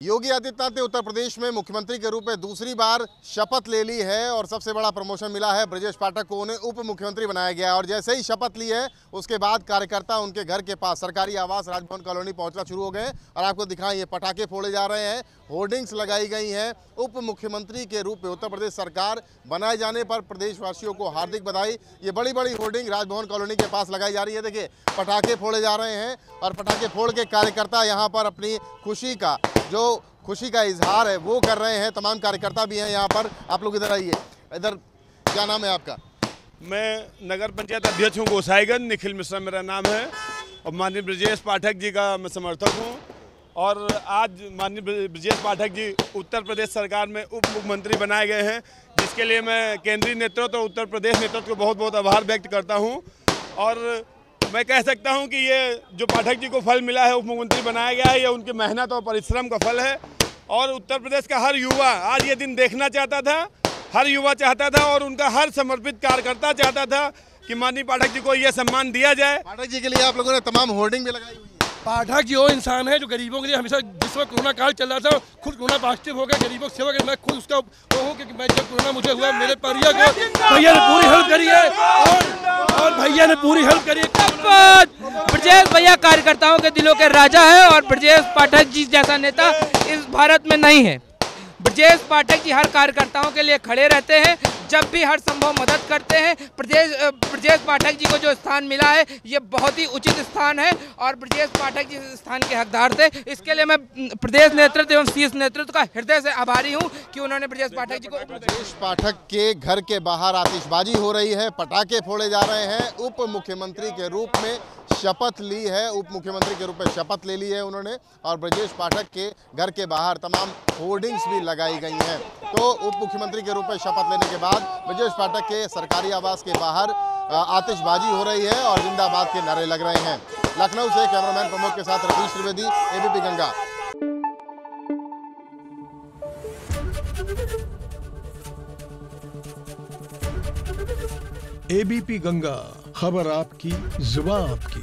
योगी आदित्यनाथ ने उत्तर प्रदेश में मुख्यमंत्री के रूप में दूसरी बार शपथ ले ली है और सबसे बड़ा प्रमोशन मिला है। ब्रजेश पाठक को उन्हें उप मुख्यमंत्री बनाया गया और जैसे ही शपथ ली है, उसके बाद कार्यकर्ता उनके घर के पास सरकारी आवास राजभवन कॉलोनी पहुँचना शुरू हो गए और आपको दिखाएँ, ये पटाखे फोड़े जा रहे हैं, होर्डिंग्स लगाई गई हैं। उप मुख्यमंत्री के रूप में उत्तर प्रदेश सरकार बनाए जाने पर प्रदेशवासियों को हार्दिक बधाई। ये बड़ी बड़ी होर्डिंग राजभवन कॉलोनी के पास लगाई जा रही है। देखिए, पटाखे फोड़े जा रहे हैं और पटाखे फोड़ के कार्यकर्ता यहाँ पर अपनी खुशी का, जो खुशी का इजहार है, वो कर रहे हैं, तमाम कार्यकर्ता भी हैं यहाँ पर। आप लोग इधर आइए। इधर, क्या नाम है आपका? मैं नगर पंचायत अध्यक्ष हूँ, गोसाईगंज, निखिल मिश्रा मेरा नाम है। और माननीय ब्रजेश पाठक जी का मैं समर्थक हूँ। और आज माननीय ब्रजेश पाठक जी उत्तर प्रदेश सरकार में उप मुख्यमंत्री बनाए गए हैं, जिसके लिए मैं केंद्रीय नेतृत्व और उत्तर प्रदेश नेतृत्व को बहुत बहुत आभार व्यक्त करता हूँ। और मैं कह सकता हूँ कि ये जो पाठक जी को फल मिला है, उप मुख्यमंत्री बनाया गया है, ये उनकी मेहनत और परिश्रम का फल है। और उत्तर प्रदेश का हर युवा आज ये दिन देखना चाहता था हर युवा चाहता था और उनका हर समर्पित कार्यकर्ता चाहता था कि माननीय पाठक जी को ये सम्मान दिया जाए। पाठक जी के लिए आप लोगों ने तमाम होर्डिंग भी लगाई हुई है। पाठक जी वो इंसान है जो गरीबों के लिए हमेशा जिस वक्त कोरोना काल चल रहा था खुद कोरोना पॉजिटिव हो गया गरीबों की सेवा कर मैं खुद उसका वो हूँ क्योंकि मैं जब कोरोना मुझे हुआ मेरे परिया को भैया ने पूरी हेल्प करी है। और और भैया ने पूरी हेल्प करी है। ब्रजेश भैया कार्यकर्ताओं के दिलों के राजा है और ब्रजेश पाठक जी जैसा नेता इस भारत में नहीं है। ब्रजेश पाठक जी हर कार्यकर्ताओं के लिए खड़े रहते हैं, जब भी हर संभव मदद करते हैं। ब्रजेश ब्रजेश पाठक जी को जो स्थान मिला है, ये बहुत ही उचित स्थान है और ब्रजेश पाठक जी स्थान के हकदार थे। इसके लिए मैं प्रदेश नेतृत्व एवं शीर्ष नेतृत्व का हृदय से आभारी हूँ कि उन्होंने ब्रजेश पाठक जी को ब्रजेश पाठक के घर के बाहर आतिशबाजी हो रही है, पटाखे फोड़े जा रहे हैं। उप मुख्यमंत्री के रूप में शपथ ली है उप मुख्यमंत्री के रूप में शपथ ले ली है उन्होंने और ब्रजेश पाठक के घर के बाहर तमाम होर्डिंग्स भी लगाई गई हैं। तो उप मुख्यमंत्री के रूप में शपथ लेने के बाद ब्रजेश पाठक के सरकारी आवास के बाहर आतिशबाजी हो रही है और जिंदाबाद के नारे लग रहे हैं। लखनऊ से कैमरामैन प्रमोद के साथ रतीश त्रिवेदी, एबीपी गंगा। एबीपी गंगा। खबर आपकी जुबा आपकी।